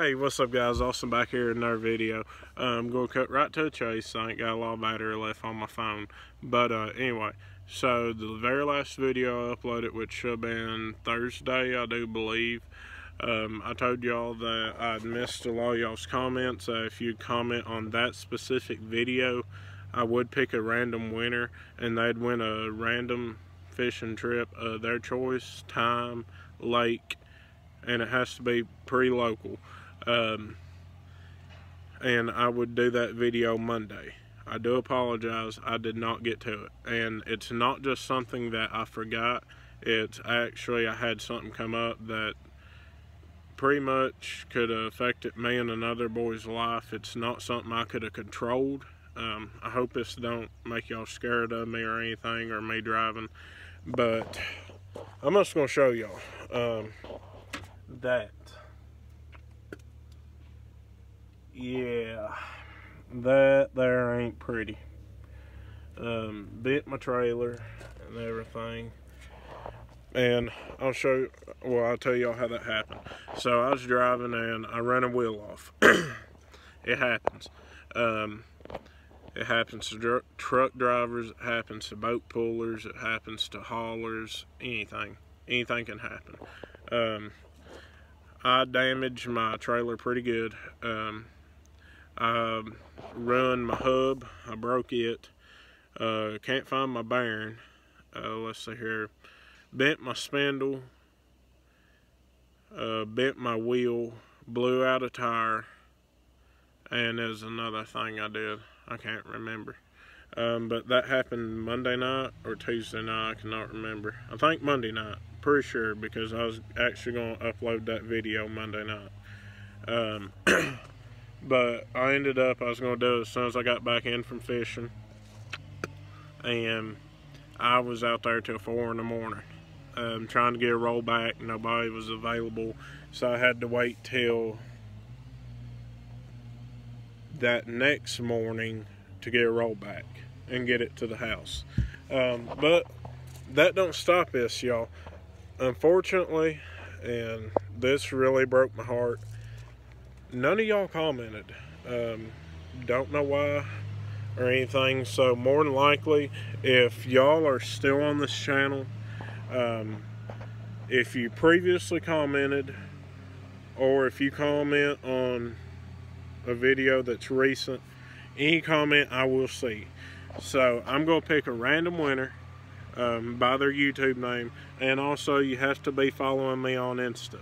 Hey, what's up guys? Austin back here in another video. Uh, I'm going to cut right to the chase. I ain't got a lot of battery left on my phone. But uh, anyway, so the very last video I uploaded, which should have been Thursday, I do believe. Um, I told y'all that I'd missed a lot of y'all's comments. Uh, if you comment on that specific video, I would pick a random winner and they'd win a random fishing trip of their choice, time, lake, and it has to be pretty local um, and I would do that video Monday. I do apologize, I did not get to it. And it's not just something that I forgot, it's actually I had something come up that pretty much could have affected me and another boy's life. It's not something I could have controlled. Um, I hope this don't make y'all scared of me or anything or me driving. But I'm just going to show y'all um, that yeah, that there ain't pretty. Um, bit my trailer and everything. And I'll show you, well, I'll tell y'all how that happened. So I was driving and I ran a wheel off. it happens. Um, it happens to dr truck drivers, it happens to boat pullers, it happens to haulers, anything. Anything can happen. Um, I damaged my trailer pretty good. Um, I run my hub, I broke it, uh, can't find my bearing, uh, let's see here, bent my spindle, uh, bent my wheel, blew out a tire, and there's another thing I did, I can't remember. Um, but that happened Monday night or Tuesday night, I cannot remember. I think Monday night, pretty sure, because I was actually going to upload that video Monday night. Um, But I ended up, I was going to do it as soon as I got back in from fishing. And I was out there till 4 in the morning. Um, trying to get a roll back. Nobody was available. So I had to wait till that next morning to get a roll back and get it to the house. Um, but that don't stop us, y'all. Unfortunately, and this really broke my heart, none of y'all commented. Um, don't know why or anything. So more than likely, if y'all are still on this channel, um, if you previously commented, or if you comment on a video that's recent, any comment I will see. So I'm going to pick a random winner um, by their YouTube name, and also you have to be following me on Insta.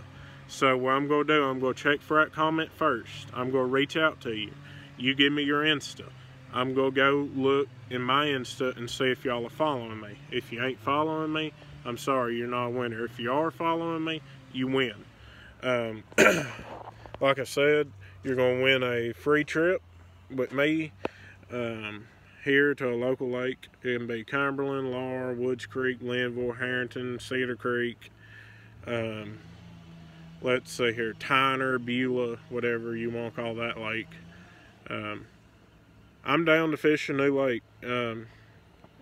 So what I'm going to do, I'm going to check for that comment first. I'm going to reach out to you. You give me your Insta. I'm going to go look in my Insta and see if y'all are following me. If you ain't following me, I'm sorry, you're not a winner. If you are following me, you win. Um, like I said, you're going to win a free trip with me um, here to a local lake. It can be Cumberland, Laurel, Woods Creek, Linville, Herrington, Cedar Creek, um, let's say here, Tyner, Beulah, whatever you want to call that lake. Um, I'm down to fish a new lake, um,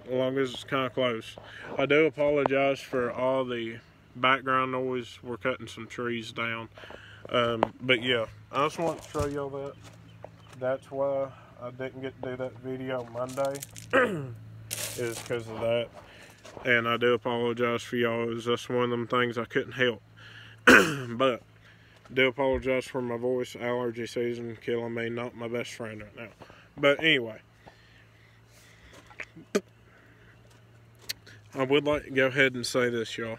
as long as it's kind of close. I do apologize for all the background noise. We're cutting some trees down. Um, but yeah, I just want to show y'all that. That's why I didn't get to do that video Monday, is because of that. And I do apologize for y'all. It was just one of them things I couldn't help. but do apologize for my voice. Allergy season killing me. Not my best friend right now. But anyway. I would like to go ahead and say this, y'all.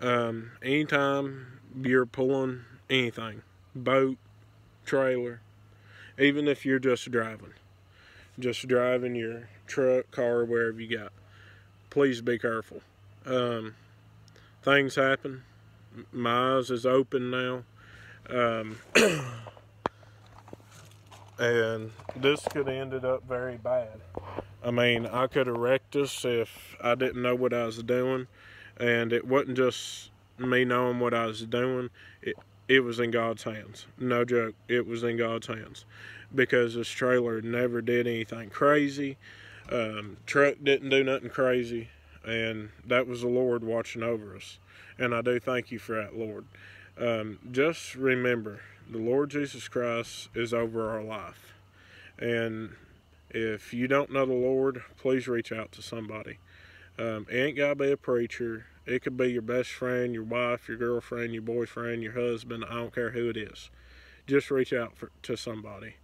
Um, anytime you're pulling anything, boat, trailer, even if you're just driving, just driving your truck, car, wherever you got, please be careful. Um, things happen my eyes is open now. Um, and this could have ended up very bad. I mean, I could have wrecked us if I didn't know what I was doing. And it wasn't just me knowing what I was doing. It, it was in God's hands. No joke. It was in God's hands. Because this trailer never did anything crazy. Um, truck didn't do nothing crazy. And that was the Lord watching over us and I do thank you for that, Lord. Um, just remember the Lord Jesus Christ is over our life. And if you don't know the Lord, please reach out to somebody. Um, it ain't got to be a preacher. It could be your best friend, your wife, your girlfriend, your boyfriend, your husband. I don't care who it is. Just reach out for, to somebody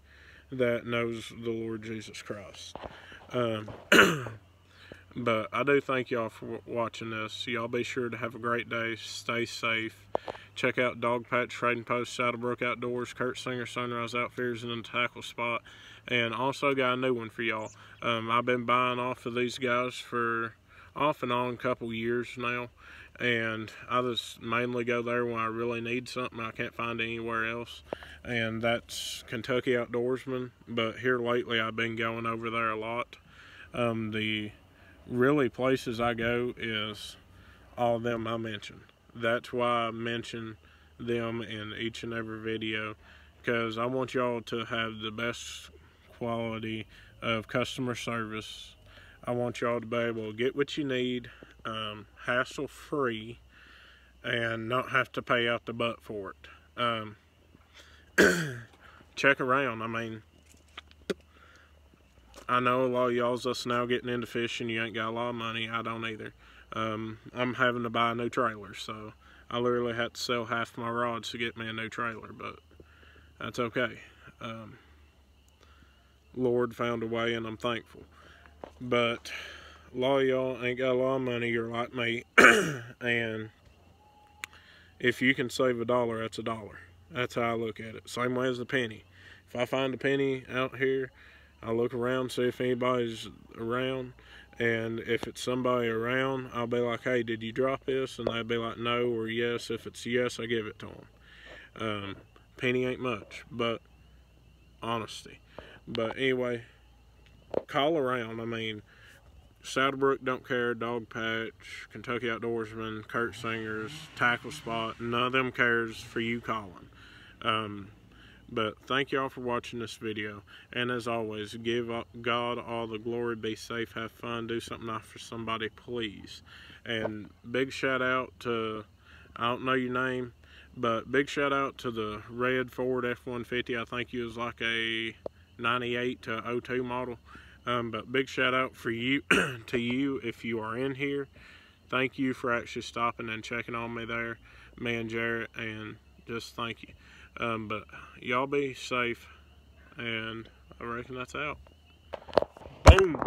that knows the Lord Jesus Christ. Um, but I do thank y'all for watching this. Y'all be sure to have a great day. Stay safe. Check out Dog Patch Trading Post, Saddlebrook Outdoors, Kurt Singer, Sunrise Outfitters, and the Tackle Spot. And also got a new one for y'all. Um, I've been buying off of these guys for off and on a couple years now. And I just mainly go there when I really need something I can't find anywhere else. And that's Kentucky Outdoorsman. But here lately I've been going over there a lot. Um, the really places I go is all them I mentioned. That's why I mention them in each and every video because I want y'all to have the best quality of customer service. I want y'all to be able to get what you need um, hassle free and not have to pay out the butt for it. Um, check around. I mean, I know a lot of y'all's us now getting into fishing. You ain't got a lot of money. I don't either. Um, I'm having to buy a new trailer, so I literally had to sell half my rods to get me a new trailer, but that's okay. Um, Lord found a way, and I'm thankful. But a lot of y'all ain't got a lot of money. You're like me, and if you can save a dollar, that's a dollar. That's how I look at it. Same way as the penny. If I find a penny out here I look around, see if anybody's around, and if it's somebody around, I'll be like, hey, did you drop this? And they'll be like, no, or yes. If it's yes, I give it to them. Um, penny ain't much, but honesty. But anyway, call around. I mean, Saddlebrook Don't Care, Dog Patch, Kentucky Outdoorsman, Kurt Singers, Tackle Spot, none of them cares for you calling. Um, but thank y'all for watching this video. And as always, give God all the glory. Be safe, have fun, do something nice for somebody, please. And big shout out to, I don't know your name, but big shout out to the red Ford F-150. I think it was like a 98 to 02 model. Um, but big shout out for you to you if you are in here. Thank you for actually stopping and checking on me there, me and Jarrett, and just thank you. Um, but y'all be safe, and I reckon that's out. Boom!